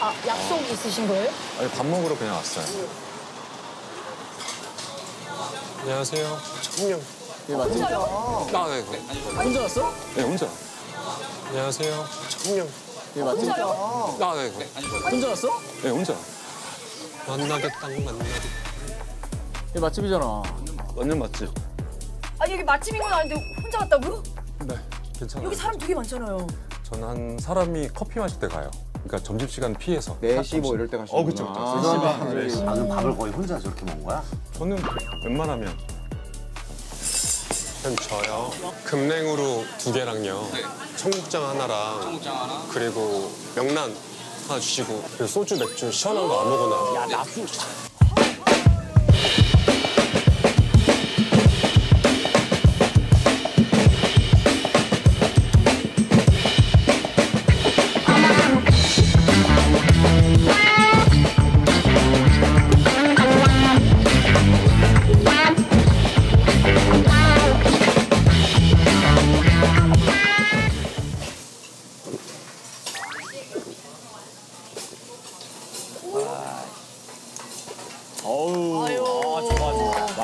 아, 약속 있으신 거예요? 아니 밥 먹으러 그냥 왔어요. 안녕하세요. 청명. 예, 맞지? 아, 네. 혼자 왔어? 네 혼자. 안녕하세요. 청명. 예, 맞지? 아, 네. 혼자 왔어? 네 혼자. 만나겠다, 만나겠다. 예, 맛집이잖아. 완전 맛집. 아, 여기 맛집인 건 아닌데 혼자 왔다고요? 네 괜찮아요. 여기 사람 되게 많잖아요. 저는 한 사람이 커피 마실 때 가요. 그러니까 점심 시간 피해서. 4시 뭐 이럴 때 가시는구나. 어 그쵸 그쵸. 아, 네. 아, 그럼 밥을 거의 혼자 저렇게 먹은 거야? 저는 웬만하면 그럼 저요. 금냉으로 두 개랑요. 청국장 하나랑. 그리고 명란 하나 주시고. 그리고 소주, 맥주 시원한 거 아무거나. 야, 나어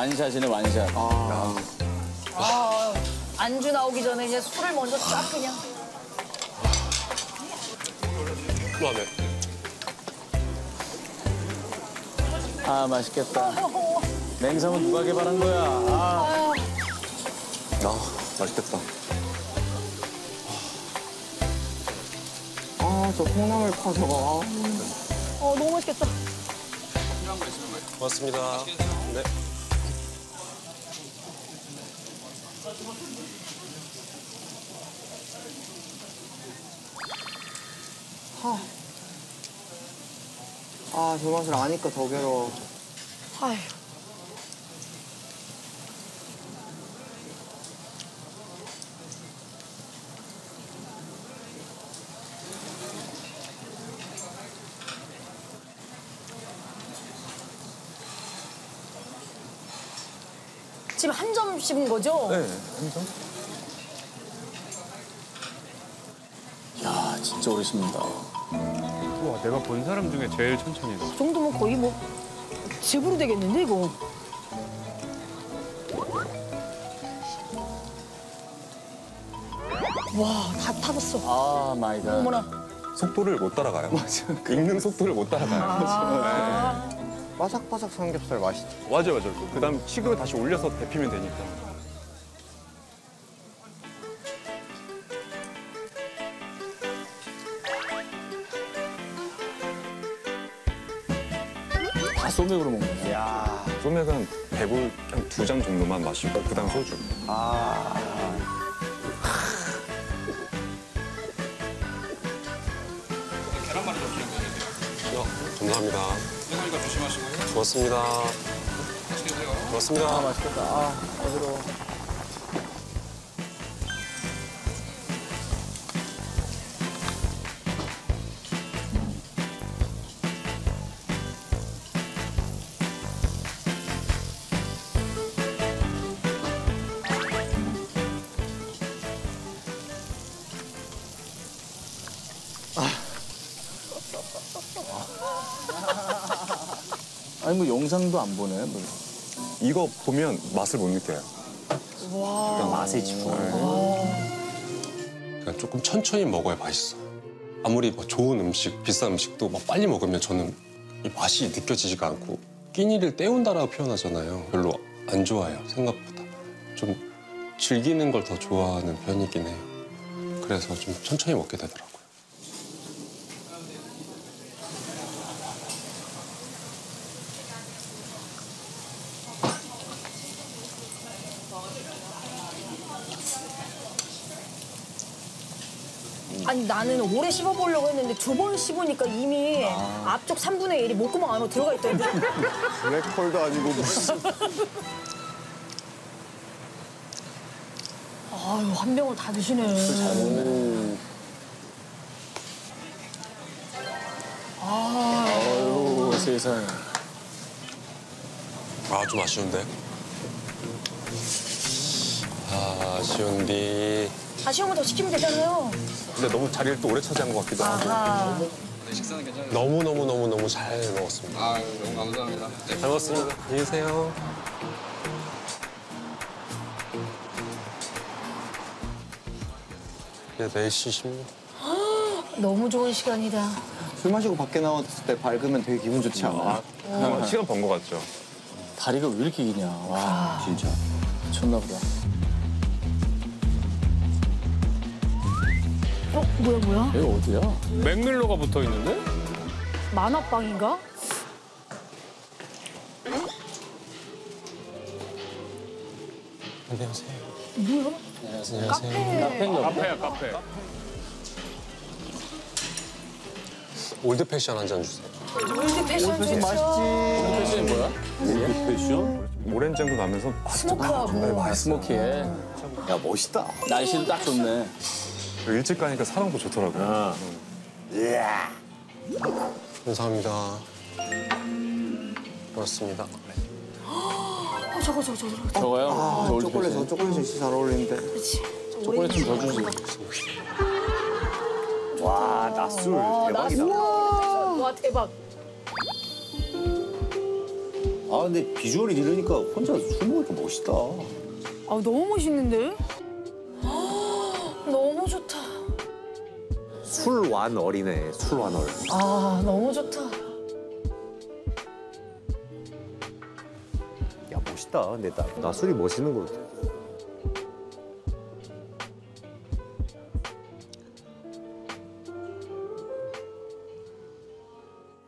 완샷이네, 완샷. 아, 안주 나오기 전에 이제 술을 먼저 쫙 그냥. 그만해. 아, 맛있겠다. 냉삼은 누가 개발한 거야? 아, 아 맛있겠다. 아, 저 콩나물 파 저거. 어, 너무 맛있겠다. 고맙습니다. 네. 아, 저 맛을 아니까 더 괴로워. 아휴. 지금 한 점 씹은 거죠? 네 한 점. 야, 진짜 오래 씹는다. 와, 내가 본 사람 중에 제일 천천히다. 그 정도면 거의 뭐 즙으로 되겠는데 이거. 와, 다 타봤어. 아, my God. 어머나. 속도를 못 따라가요. 맞아. 익는 속도를 못 따라가요. 아, 바삭바삭 삼겹살 맛있지. 맞아 맞아. 그다음 식을 다시 올려서 데피면 되니까. 다 소맥으로 먹는 거야. 야 소맥은 배불 한두잔 정도만 마시고 그다음 소주. 어, 감사합니다. 생각이가 조심하시고요. 고맙습니다. 고맙습니다. 아, 맛있겠다. 아, 어지러워. 아니, 뭐 영상도 안 보네. 뭐. 이거 보면 맛을 못 느껴요. 맛의 집중. 그러니까 조금 천천히 먹어야 맛있어. 아무리 뭐 좋은 음식, 비싼 음식도 막 빨리 먹으면 저는 이 맛이 느껴지지가 않고 끼니를 때운다라고 표현하잖아요. 별로 안 좋아해요, 생각보다. 좀 즐기는 걸 더 좋아하는 편이긴 해요. 그래서 좀 천천히 먹게 되더라고요. 아니 나는 오래 씹어보려고 했는데 두 번 씹으니까 이미 앞쪽 3분의 1이 목구멍 안으로 들어가 있더라고요. 블랙홀도 아니고 무슨. 아유 한 병을 다 드시네. 아유, 세상에. 아, 좀 아쉬운데? 아, 아쉬운디. 아쉬운 거 더 시키면 되잖아요. 근데 너무 자리를 또 오래 차지한 것 같기도 하고. 너무 너무 너무 너무 잘 먹었습니다. 아 너무 감사합니다. 잘 먹었습니다. 안녕히 계세요. 이제 4시 10분. 너무 좋은 시간이다. 술 마시고 밖에 나왔을 때 밝으면 되게 기분 좋지 않아? 그냥 시간 번 것 같죠. 다리가 왜 이렇게 기냐. 와, 진짜. 미쳤나 보다. 어 뭐야 뭐야? 여기 어디야? 맥밀로가 붙어 있는데? 만화방인가? 안녕하세요. 뭐야? 안녕하세요. 카페. 카페인가. 카페야 카페. old fashion 한 잔 주세요. old fashion 좋죠. 맛있지. 패션이 뭐야? 패션? 오렌지 향도 나면서 smoke하고. 아, smoky해. 야 멋있다. 날씨도 딱 좋네. 일찍 가니까 사람도 좋더라고요. 감사합니다. 고맙습니다. 어, 저거 저거 저거 저거. 저거요? 아, 저 초콜릿. 저 초콜릿이 진짜 잘 어울리는데. 그렇지. 초콜릿 좀 더 주세요. 와 낮술 대박이다. 와 대박. 아 근데 비주얼이 이러니까 혼자 술 먹으니까 멋있다. 아 너무 멋있는데? 술완 얼이네. 술완 얼. 아 너무 좋다. 야 멋있다. 근데 나, 나 술이 멋있는 거 같아.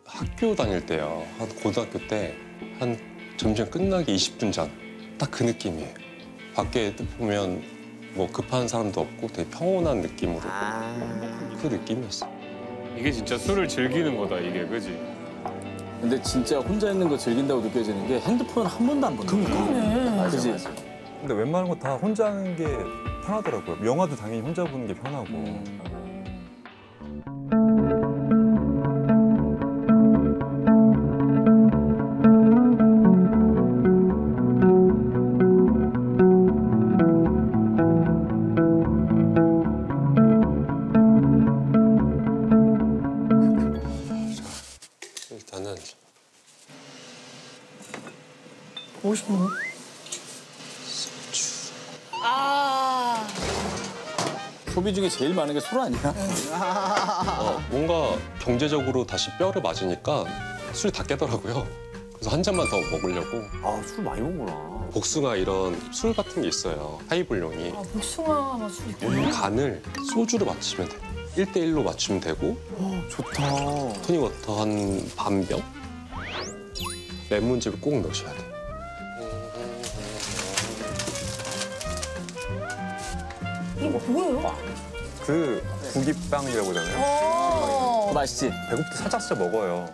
학교 다닐 때요. 한 고등학교 때 한 점심 끝나기 20분 전. 딱 그 느낌이에요. 밖에 보면 뭐 급한 사람도 없고 되게 평온한 느낌으로 그 느낌이었어요. 이게 진짜 술을 즐기는 거다 이게 그지? 근데 진짜 혼자 있는 거 즐긴다고 느껴지는 게 핸드폰을 한 번도 안 본다. 그러니까. 그지? 근데 웬만한 거 다 혼자 하는 게 편하더라고요. 영화도 당연히 혼자 보는 게 편하고. 일 소비 중에 제일 많은 게 술 아니야? 어, 뭔가 경제적으로 다시 뼈를 맞으니까 술이 다 깨더라고요. 그래서 한 잔만 더 먹으려고 아 술 많이 먹구나. 복숭아 이런 술 같은 게 있어요. 하이볼용이. 아 복숭아 맛술 있고. 간을 소주로 맞추면 돼요. 1대1로 맞추면 되고 좋다. 토닉워터 한 반 병? 레몬즙을 꼭 넣으셔야 돼요. 이거 뭐예요? 그 구기빵이라고 하잖아요. 어. 맛있지? 배고플 때 살짝 먹어요.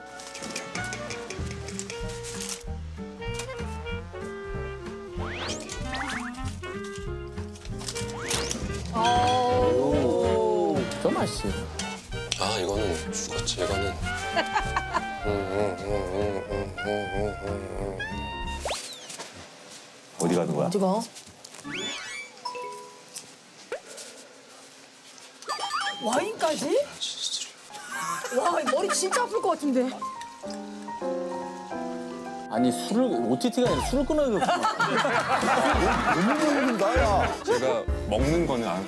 더 맛있지. 아 이거는 죽었지 이거는. 음, 음, 음, 음, 음, 음, 음, 음. 어디 가는 거야? 어디가? 와인까지? 와 머리 진짜 아플 것 같은데. 아니 술을 OTT가 아니라 술을 끊어야겠구나. 제가 먹는 거는 안.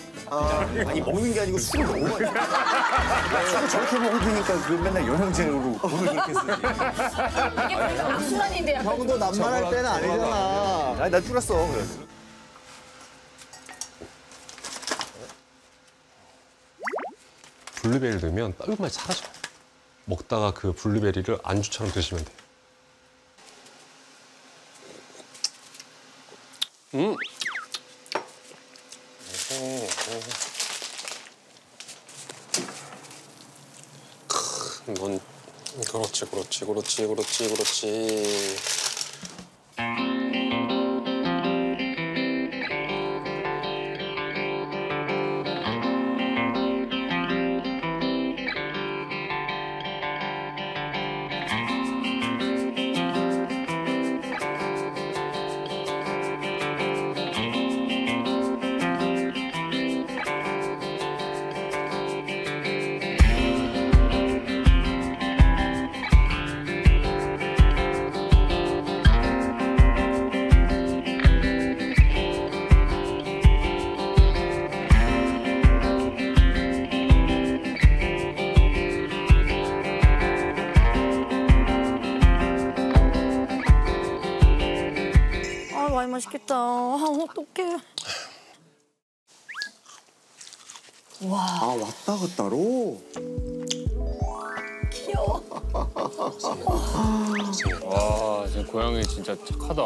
아니 먹는 게 아니고 술을 너무 많이. 야, 술을 저렇게 먹으니까 그 맨날 영양제로 오늘 그렇게 쓰지. 이게 악순환인데. 형도 남말할 때는 아니잖아. 아니 나 줄었어. 그래. 블루베리를 넣으면 빨간맛이 사라져요. 먹다가 그 블루베리를 안주처럼 드시면 돼요. 음. 크, 넌 그렇지, 그렇지, 그렇지, 그렇지, 그렇지. 어떡해. 아 왔다 갔다로. 귀여워. 와, 진짜 고양이 진짜 착하다.